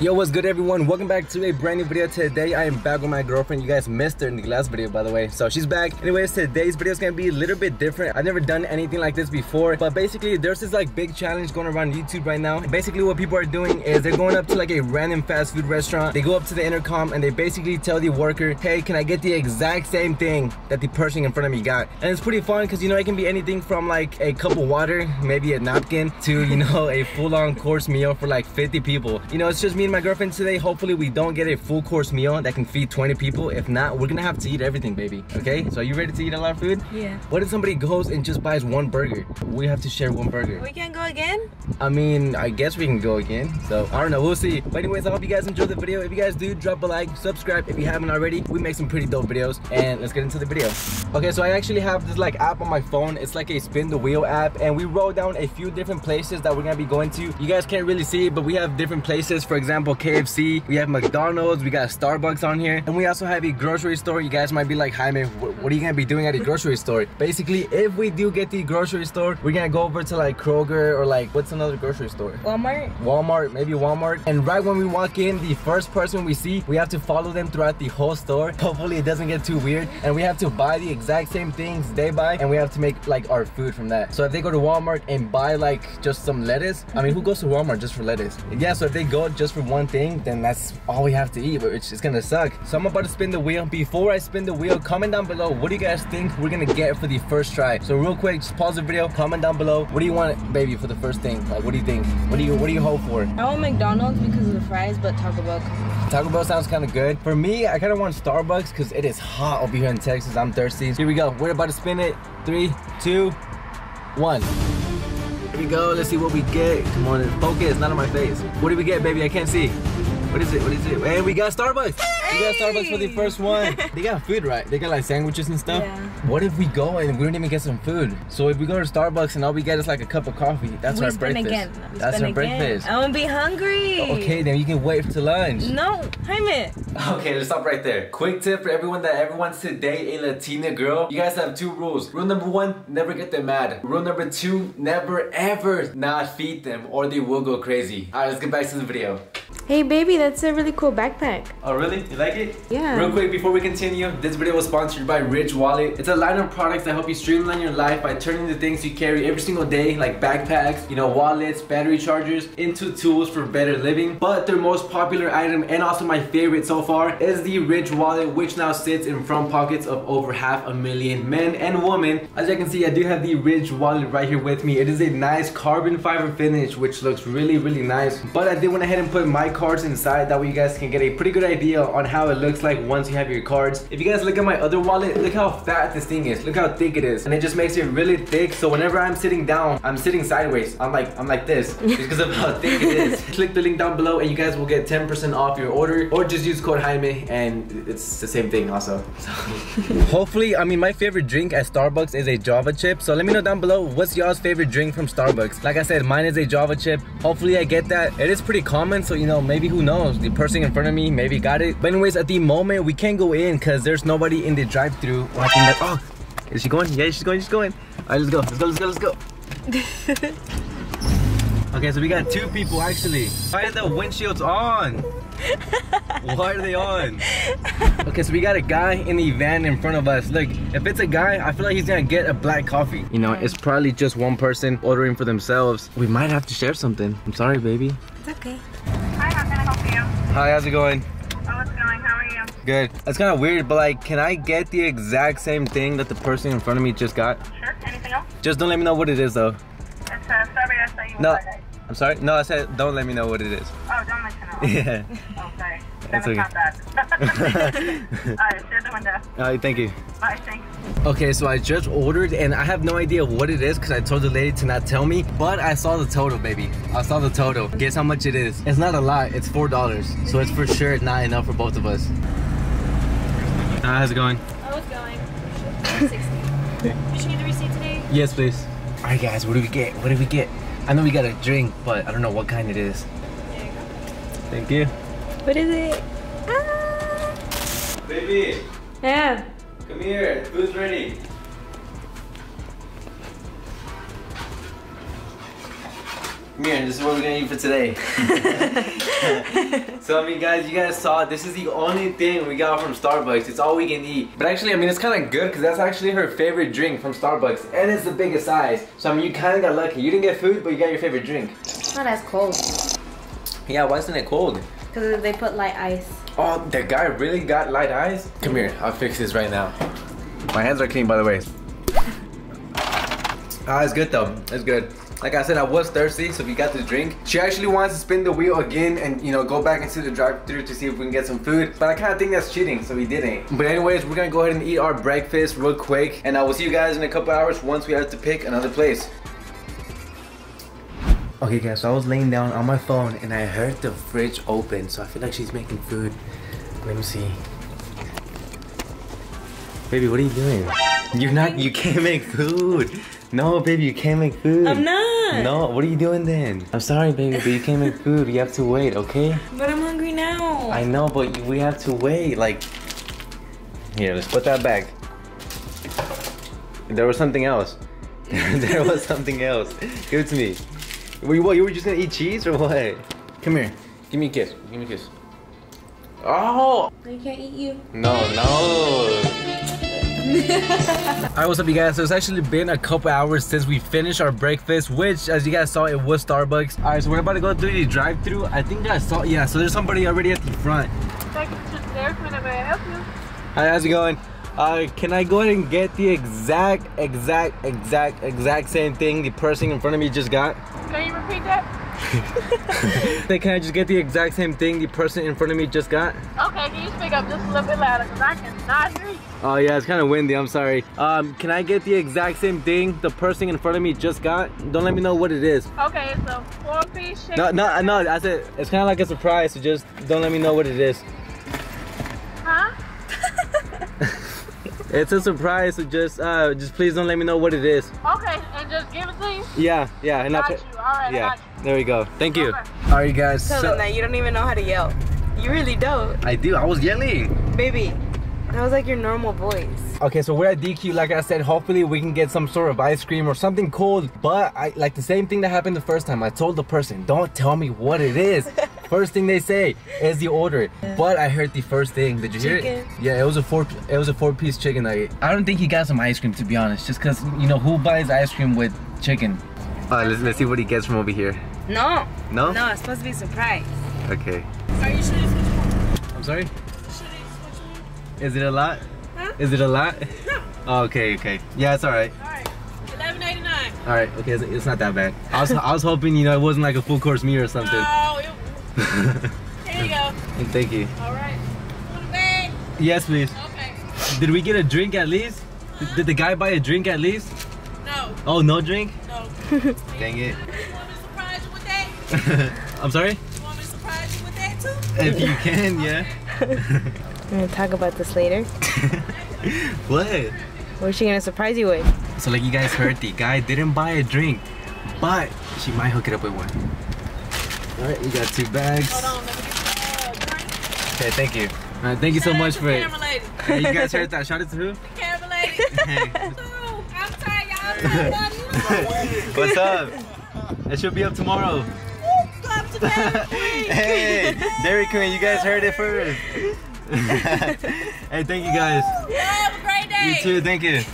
Yo, what's good everyone? Welcome back to a brand new video. Today I am back with my girlfriend. You guys missed her in the last video by the way. So she's back. Anyways, today's video is gonna be a little bit different. I've never done anything like this before. But basically there's this like big challenge going around YouTube right now. Basically what people are doing is they're going up to like a random fast food restaurant. They go up to the intercom and they basically tell the worker, hey, can I get the exact same thing that the person in front of me got? And it's pretty fun because you know it can be anything from like a cup of water, maybe a napkin, to you know a full-on course meal for like 50 people. You know, it's just me and my girlfriend today. Hopefully we don't get a full course meal that can feed 20 people. If not, we're gonna have to eat everything, baby. Okay? So are you ready to eat a lot of food? Yeah. What if somebody goes and just buys one burger? We have to share one burger. We can go again? I mean, I guess we can go again. So I don't know, we'll see. But anyways, I hope you guys enjoyed the video. If you guys do, drop a like, subscribe if you haven't already. We make some pretty dope videos and let's get into the video. Okay, so I actually have this like app on my phone. It's like a spin the wheel app and we wrote down a few different places that we're gonna be going to. You guys can't really see, but we have different places. For example, KFC, we have McDonald's, we got Starbucks on here. And we also have a grocery store. You guys might be like, Jaime, what are you gonna be doing at a grocery store? Basically, if we do get the grocery store, we're gonna go over to like Kroger or like, what's another grocery store? Walmart? Walmart, maybe Walmart. And right when we walk in, the first person we see, we have to follow them throughout the whole store. Hopefully it doesn't get too weird. And we have to buy the exact same things they buy and we have to make like our food from that. So if they go to Walmart and buy like just some lettuce, I mean, who goes to Walmart just for lettuce? Yeah, so if they go just for one thing, then that's all we have to eat, which is gonna suck. So I'm about to spin the wheel. Before I spin the wheel, comment down below, what do you guys think we're gonna get for the first try? So real quick, just pause the video, comment down below, what do you want, baby, for the first thing? Like, what do you think? What do you, what do you hope for? I want McDonald's because of the fries, but Taco Bell. Taco Bell sounds kind of good. For me, I kind of want Starbucks because it is hot over here in Texas. I'm thirsty. Here we go. We're about to spin it. Three, two, one. We go. Let's see what we get. Come on, focus. Not on my face. What do we get, baby? I can't see. What is it? What is it? And we got Starbucks. We got Starbucks for the first one. they got food, right? They got like sandwiches and stuff. Yeah. What if we go and we don't even get some food? So if we go to Starbucks and all we get is like a cup of coffee, that's we our breakfast. again. We That's our again. breakfast. I won't be hungry. Okay, then you can wait to lunch. No, Jaime. Okay, let's stop right there. Quick tip for everyone that ever wants to date a Latina girl. You guys have two rules. Rule number one, never get them mad. Rule number two, never ever not feed them or they will go crazy. Alright, let's get back to the video. Hey, baby, that's a really cool backpack. Oh really? You like it? Yeah. Real quick before we continue, this video was sponsored by Ridge Wallet. It's a line of products that help you streamline your life by turning the things you carry every single day, like backpacks, you know, wallets, battery chargers, into tools for better living. But their most popular item and also my favorite so far is the Ridge Wallet, which now sits in front pockets of over half a million men and women. As you can see, I do have the Ridge Wallet right here with me. It is a nice carbon fiber finish, which looks really, really nice. But I did went ahead and put my cards inside that way you guys can get a pretty good idea on how it looks like once you have your cards. If you guys look at my other wallet look how fat this thing is. Look how thick it is. And it just makes it really thick. So whenever i'm sitting down i'm sitting sideways. I'm like i'm like this. Because of how thick it is. Click the link down below and you guys will get 10 percent off your order. Or just use code jaime and it's the same thing also. So. hopefully i mean my favorite drink at starbucks is a java chip. So let me know down below what's y'all's favorite drink from starbucks? Like i said mine is a java chip. Hopefully i get that. It is pretty common so you know maybe who knows? The person in front of me maybe got it. But anyways at the moment we can't go in because there's nobody in the drive-through oh is she going? Yeah she's going she's going. All right let's go let's go let's go let's go. Okay so we got two people actually. Why are the windshields on? Why are they on? Okay so we got a guy in the van in front of us. Look if it's a guy i feel like he's gonna get a black coffee. You know it's probably just one person ordering for themselves. We might have to share something. I'm sorry baby. It's okay. Hi, how can I help you? hi how's it going Oh, it's going. How are you? Good. That's kind of weird, but like, can I get the exact same thing that the person in front of me just got? Sure. Anything else? Just don't let me know what it is, though. It's uh, strawberry acai No. no. I'm sorry? No, I said don't let me know what it is. Oh, don't let you know. Yeah. Oh, sorry. That's okay. not that. Alright, share the window. Alright, thank you. Bye, thanks. Okay, so I just ordered and I have no idea what it is because I told the lady to not tell me, but I saw the total, baby. I saw the total. Guess how much it is? It's not a lot, it's $4. So it's for sure not enough for both of us. Uh, how's it going? Oh, it's going. 60. You should need the receipt today? Yes, please. Alright guys, what do we get? What do we get? I know we got a drink, but I don't know what kind it is. There you go. Thank you. What is it? Ah. Baby, Yeah. Come here. Who's ready. Come here, this is what we're gonna eat for today. so I mean guys, you guys saw this is the only thing we got from Starbucks. It's all we can eat. But actually, I mean it's kinda good because that's actually her favorite drink from Starbucks. And it's the biggest size. So I mean you kinda got lucky. You didn't get food, but you got your favorite drink. It's not as cold. Yeah, why isn't it cold? Because they put light ice. Oh, that guy really got light eyes? Come here, I'll fix this right now. My hands are clean by the way. Ah, it's good though. It's good. Like I said, I was thirsty, so we got the drink. She actually wants to spin the wheel again and you know go back into the drive-through to see if we can get some food. But I kind of think that's cheating, so we didn't. But anyways, we're gonna go ahead and eat our breakfast real quick, and I will see you guys in a couple hours once we have to pick another place. Okay guys, so I was laying down on my phone and I heard the fridge open, so I feel like she's making food. Let me see. Baby, what are you doing? You're not, you can't make food. No, baby, you can't make food. I'm not. No, what are you doing then? I'm sorry, baby, but you can't make food. You have to wait, okay? But I'm hungry now. I know, but we have to wait. Like, here, let's put that back. There was something else. there was something else. Give it to me. Were you what? You were just gonna eat cheese or what? Come here. Give me a kiss. Give me a kiss. Oh I can't eat you. no no. Alright, what's up you guys? So it's actually been a couple hours since we finished our breakfast, which as you guys saw, it was Starbucks. Alright, so we're about to go through the drive-through. I think I saw, yeah, so there's somebody already at the front. Thank you to Dairy I help you? Hi, how's it going? Uh, can I go ahead and get the exact, exact, exact, exact same thing the person in front of me just got? Can you repeat that? Hey, can I just get the exact same thing the person in front of me just got? Okay, can you speak up just a little bit louder? Because I cannot hear you. Oh yeah, it's kind of windy, I'm sorry. Um, can I get the exact same thing the person in front of me just got? Don't let me know what it is. Okay, it's a four-piece chicken. No, no, no, I said, it's kind of like a surprise, so just don't let me know what it is. Huh? It's a surprise, so just, uh, just please don't let me know what it is. Okay, and just give it to you? Yeah, yeah, and Got I'll- you. All right, yeah, got you. there we go. Thank you. Okay. All right, guys. Tell them that you don't even know how to yell. You really don't. I do. I was yelling. Baby, that was like your normal voice. Okay, so we're at DQ. Like I said, hopefully we can get some sort of ice cream or something cold. But I like the same thing that happened the first time. I told the person, "Don't tell me what it is." first thing they say is the order. But I heard the first thing. Did you hear it? Yeah, it was a four. It was a four-piece chicken nugget. I don't think he got some ice cream to be honest. Just cause you know who buys ice cream with chicken. Alright, let's let's see what he gets from over here. No. No? No, it's supposed to be a surprise. Okay. Are you sure I'm sorry. Should I switch Is it a lot? Huh? Is it a lot? Oh, okay, okay. Yeah, it's alright. All right. Eleven eighty nine. All right, okay, it's, it's not that bad. I was, I was hoping, you know, it wasn't like a full course meal or something. It, here you go. Thank you. All right. Want a bag? Yes, please. Okay. Did we get a drink at least? Did, did the guy buy a drink at least? No, Oh, no drink? no. Dang it. You want me to surprise you with that? I'm sorry? You want me to surprise you with that too? If you can, yeah. We're gonna talk about this later. what? What's she gonna surprise you with? So like you guys heard, the guy didn't buy a drink, but she might hook it up with one. All right, we got two bags. On, let me get the drink. Okay, thank you. All right, thank you so Shout out much for it. Lady. Hey, you guys heard that? Shout out to who? Camera lady. I'm tired, y'all. What's up? It should be up tomorrow. Woo, go up to Dairy Queen. Hey, Dairy Queen, you guys heard it first. hey, thank you guys. Y'all have a great day. You too, thank you.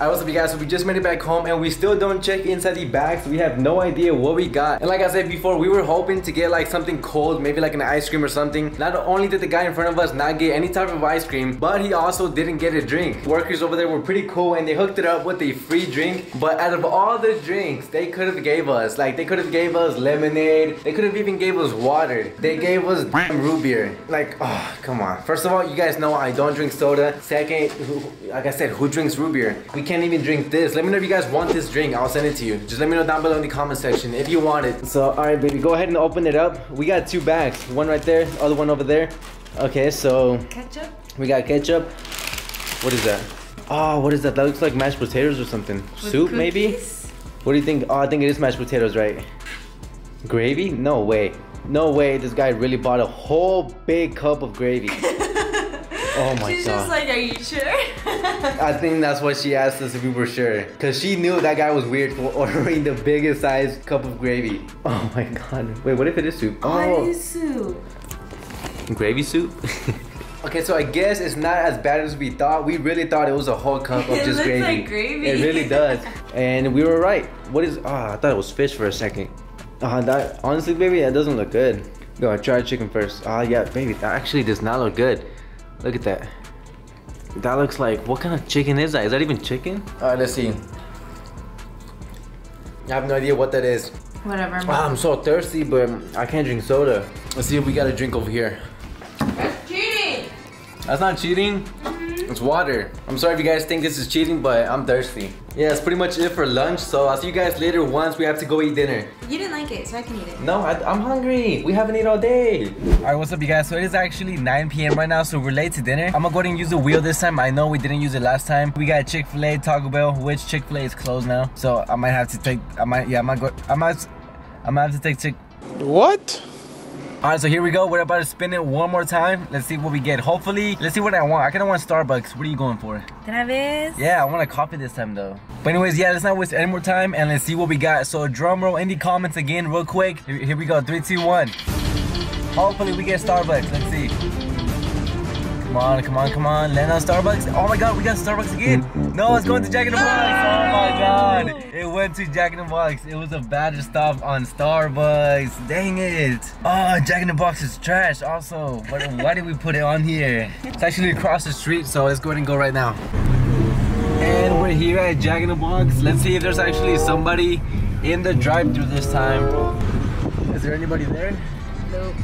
Alright, what's up you guys? So we just made it back home and we still don't check inside the bags. We have no idea what we got. And like I said before, we were hoping to get like something cold, maybe like an ice cream or something. Not only did the guy in front of us not get any type of ice cream, but he also didn't get a drink. Workers over there were pretty cool and they hooked it up with a free drink. But out of all the drinks they could have gave us, like they could have gave us lemonade, they could have even gave us water. They gave us damn root beer. Like, oh, come on. First of all, you guys know I don't drink soda. Second, who- like I said, who drinks root beer? We can't even drink this. Let me know if you guys want this drink. I'll send it to you. Just let me know down below in the comment section if you want it. So, all right, baby, go ahead and open it up. We got two bags. One right there, other one over there. Okay, so Ketchup? we got ketchup. What is that? Oh, what is that? That looks like mashed potatoes or something. Soup, maybe? What do you think? Oh, I think it is mashed potatoes, right? Gravy? No way. No way this guy really bought a whole big cup of gravy. Oh my She's god. just like, are you sure? I think that's what she asked us if we were sure. Cause she knew that guy was weird for ordering the biggest size cup of gravy. Oh my god. Wait, what if it is soup? Oh, it is soup. Gravy soup? okay, so I guess it's not as bad as we thought. We really thought it was a whole cup of It just looks gravy. like gravy. It really does. and we were right. What is oh I thought it was fish for a second. Uh that honestly baby, that doesn't look good. Go try chicken first. Ah yeah, baby, that actually does not look good. Look at that. That looks like what kind of chicken is that? Is that even chicken? Alright, let's see. I have no idea what that is. Whatever. Ah, I'm so thirsty, but I can't drink soda. Let's see if we got a drink over here. That's cheating. That's not cheating. It's water. I'm sorry if you guys think this is cheating, but I'm thirsty. Yeah, that's pretty much it for lunch. So I'll see you guys later once we have to go eat dinner. You didn't like it, so I can eat it. No, I, am hungry. We haven't eaten all day. All right, what's up, you guys? So it is actually 9 p.m. right now, so we're late to dinner. I'm gonna go ahead and use the wheel this time. I know we didn't use it last time. We got Chick-fil-A, Taco Bell, which Chick-fil-A is closed now. So I might have to take. I might. Yeah, I might go. I might. I might have to take Chick. What? All right, so here we go. We're about to spin it one more time. Let's see what we get. Hopefully, let's see what I want. I kind of want Starbucks. What are you going for? Vez. Yeah, I want a coffee this time though. But anyways, yeah, let's not waste any more time and let's see what we got. So drum roll in the comments again real quick. Here, here we go, three, two, one. Hopefully we get Starbucks. Let's see. Come on, come on, come on. On Starbucks. Oh my god, we got Starbucks again. No, it's going to Jack in the Box. Oh my god. It went to Jack in the Box. It was a bad stop on Starbucks. Dang it. Oh, Jack in the Box is trash also. But why did we put it on here? It's actually across the street, so let's go ahead and go right now. And we're here at Jack in the Box. Let's see if there's actually somebody in the drive-thru this time. Is there anybody there? Nope.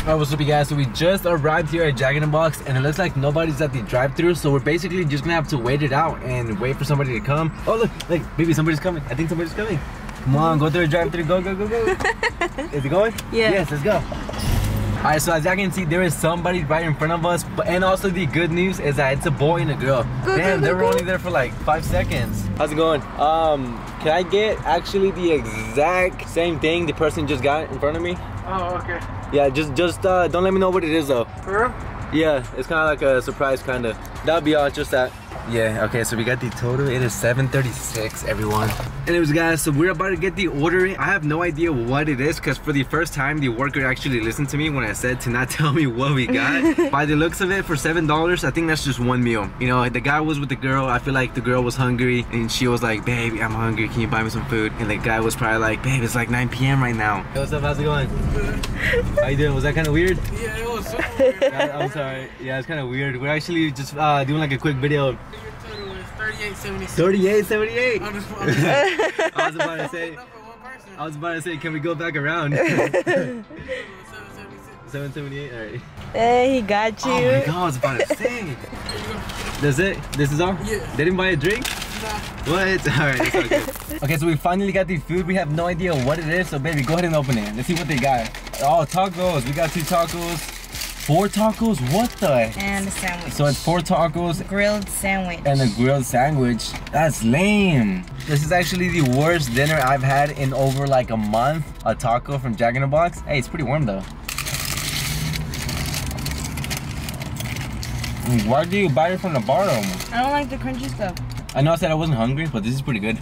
Alright, what's up you guys? So we just arrived here at Jack in the Box and it looks like nobody's at the drive-thru so we're basically just gonna have to wait it out and wait for somebody to come. Oh look, like maybe somebody's coming. I think somebody's coming. Come on, go through the drive-thru. Go, go, go, go. Is it going? Yeah. Yes, let's go. Alright, so as y'all can see, there is somebody right in front of us. But and also the good news is that it's a boy and a girl. Go, Damn, go, they were go. only there for like five seconds. How's it going? Um, can I get actually the exact same thing the person just got in front of me? Oh, okay. Yeah, just just uh, don't let me know what it is though. For real? Yeah, it's kind of like a surprise, kind of. That'll be all, just that. Yeah, okay, so we got the total. It is 736, everyone. Anyways, guys, so we're about to get the order. I have no idea what it is because for the first time, the worker actually listened to me when I said to not tell me what we got. By the looks of it, for $7, I think that's just one meal. You know, the guy was with the girl. I feel like the girl was hungry and she was like, baby, I'm hungry. Can you buy me some food? And the guy was probably like, babe, it's like 9 p.m. right now. Hey, what's up? How's it going? How you doing? Was that kind of weird? Yeah, it was so weird. Yeah, I'm sorry. Yeah, it's kind of weird. We're actually just uh, doing like a quick video. Your total 3876. 38, 78. I was about to say, for one person. I was about to say, can we go back around? 778. All right. Hey, he got you. Oh my god, I was about to say. That's it. This is all. Yeah. They didn't buy a drink. Nah. What? All right. It's all good. okay, so we finally got the food. We have no idea what it is. So baby, go ahead and open it. Let's see what they got. Oh, tacos. We got two tacos. Four tacos. What the? And a sandwich. So it's four tacos grilled sandwich. and a grilled sandwich. That's lame. This is actually the worst dinner I've had in over like a month. A taco from Jack in the Box. Hey, it's pretty warm though. Why do you buy it from the bottom? I don't like the crunchy stuff. I know I said I wasn't hungry, but this is pretty good.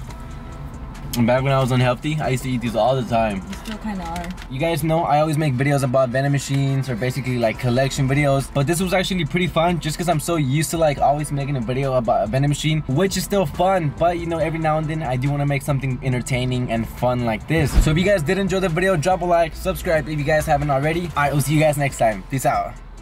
Back when I was unhealthy, I used to eat these all the time. You still kind of are. You guys know I always make videos about vending machines or basically like collection videos. But this was actually pretty fun just because I'm so used to like always making a video about a vending machine, which is still fun. But you know, every now and then I do want to make something entertaining and fun like this. So if you guys did enjoy the video, drop a like, subscribe if you guys haven't already. Alright, we'll see you guys next time. Peace out.